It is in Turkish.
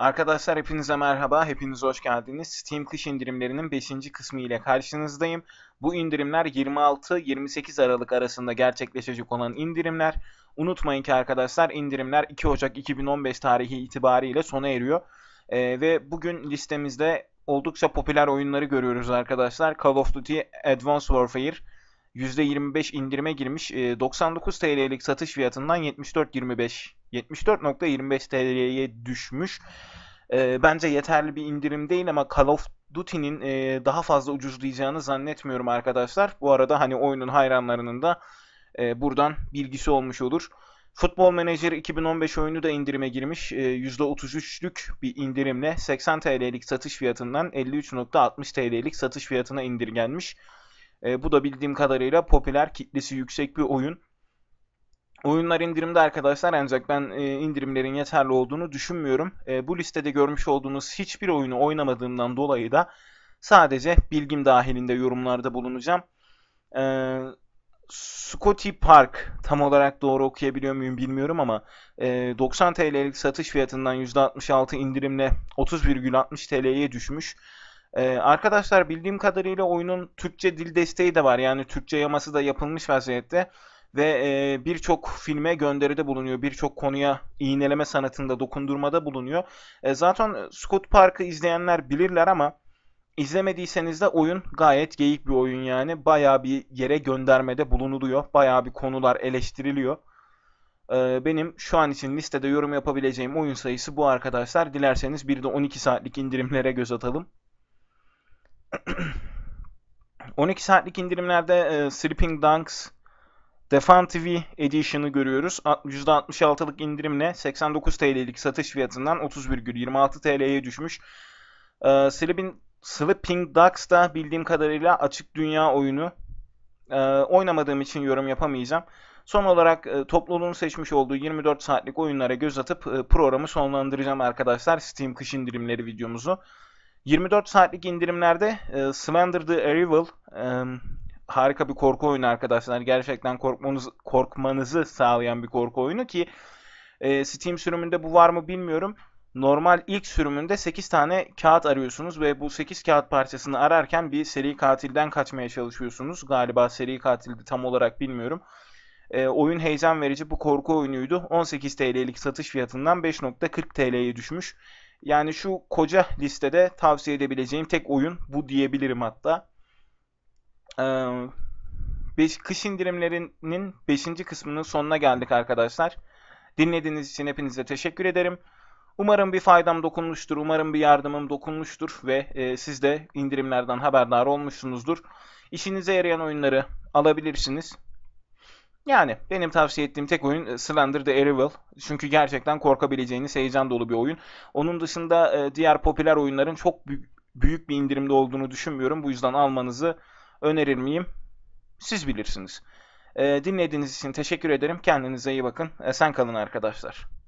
Arkadaşlar hepinize merhaba, hepiniz hoş geldiniz. Steam kış indirimlerinin 5. kısmı ile karşınızdayım. Bu indirimler 26-28 Aralık arasında gerçekleşecek olan indirimler. Unutmayın ki arkadaşlar indirimler 2 Ocak 2015 tarihi itibariyle sona eriyor. Ee, ve bugün listemizde oldukça popüler oyunları görüyoruz arkadaşlar. Call of Duty Advanced Warfare %25 indirime girmiş. Ee, 99 TL'lik satış fiyatından 74.25 74.25 TL'ye düşmüş. Ee, bence yeterli bir indirim değil ama Call of Duty'nin e, daha fazla ucuzlayacağını zannetmiyorum arkadaşlar. Bu arada hani oyunun hayranlarının da e, buradan bilgisi olmuş olur. Futbol Manager 2015 oyunu da indirime girmiş. E, %33'lük bir indirimle 80 TL'lik satış fiyatından 53.60 TL'lik satış fiyatına indirgenmiş. E, bu da bildiğim kadarıyla popüler, kitlesi yüksek bir oyun. Oyunlar indirimde arkadaşlar ancak ben e, indirimlerin yeterli olduğunu düşünmüyorum. E, bu listede görmüş olduğunuz hiçbir oyunu oynamadığımdan dolayı da sadece bilgim dahilinde yorumlarda bulunacağım. E, Scotty Park tam olarak doğru okuyabiliyor muyum bilmiyorum ama e, 90 TL'lik satış fiyatından %66 indirimle 30,60 TL'ye düşmüş. Ee, arkadaşlar bildiğim kadarıyla oyunun Türkçe dil desteği de var. Yani Türkçe yaması da yapılmış vaziyette. Ve e, birçok filme gönderide bulunuyor. Birçok konuya iğneleme sanatında dokundurmada bulunuyor. E, zaten Scott Park'ı izleyenler bilirler ama izlemediyseniz de oyun gayet geyik bir oyun yani. Bayağı bir yere göndermede bulunuluyor. Bayağı bir konular eleştiriliyor. Benim şu an için listede yorum yapabileceğim oyun sayısı bu arkadaşlar. Dilerseniz bir de 12 saatlik indirimlere göz atalım. 12 saatlik indirimlerde Sleeping Dogs Definitive Edition'ı görüyoruz. %66'lık indirimle 89 TL'lik satış fiyatından 30,26 TL'ye düşmüş. E, Sleeping, Sleeping Dogs da bildiğim kadarıyla açık dünya oyunu. E, oynamadığım için yorum yapamayacağım. Son olarak e, topluluğun seçmiş olduğu 24 saatlik oyunlara göz atıp e, programı sonlandıracağım arkadaşlar. Steam kış indirimleri videomuzu. 24 saatlik indirimlerde e, Slender the Arrival e, harika bir korku oyunu arkadaşlar. Gerçekten korkmanız, korkmanızı sağlayan bir korku oyunu ki e, Steam sürümünde bu var mı bilmiyorum. Normal ilk sürümünde 8 tane kağıt arıyorsunuz ve bu 8 kağıt parçasını ararken bir seri katilden kaçmaya çalışıyorsunuz. Galiba seri katildi tam olarak bilmiyorum. E, oyun heyecan verici bu korku oyunuydu. 18 TL'lik satış fiyatından 5.40 TL'ye düşmüş. Yani şu koca listede tavsiye edebileceğim tek oyun bu diyebilirim hatta. Beş, kış indirimlerinin 5. kısmının sonuna geldik arkadaşlar. Dinlediğiniz için hepinize teşekkür ederim. Umarım bir faydam dokunmuştur, umarım bir yardımım dokunmuştur ve e, siz de indirimlerden haberdar olmuşsunuzdur. İşinize yarayan oyunları alabilirsiniz. Yani benim tavsiye ettiğim tek oyun Slender the Arrival. Çünkü gerçekten korkabileceğiniz heyecan dolu bir oyun. Onun dışında e, diğer popüler oyunların çok büyük bir indirimde olduğunu düşünmüyorum. Bu yüzden almanızı önerir miyim? Siz bilirsiniz. E, dinlediğiniz için teşekkür ederim. Kendinize iyi bakın. Esen kalın arkadaşlar.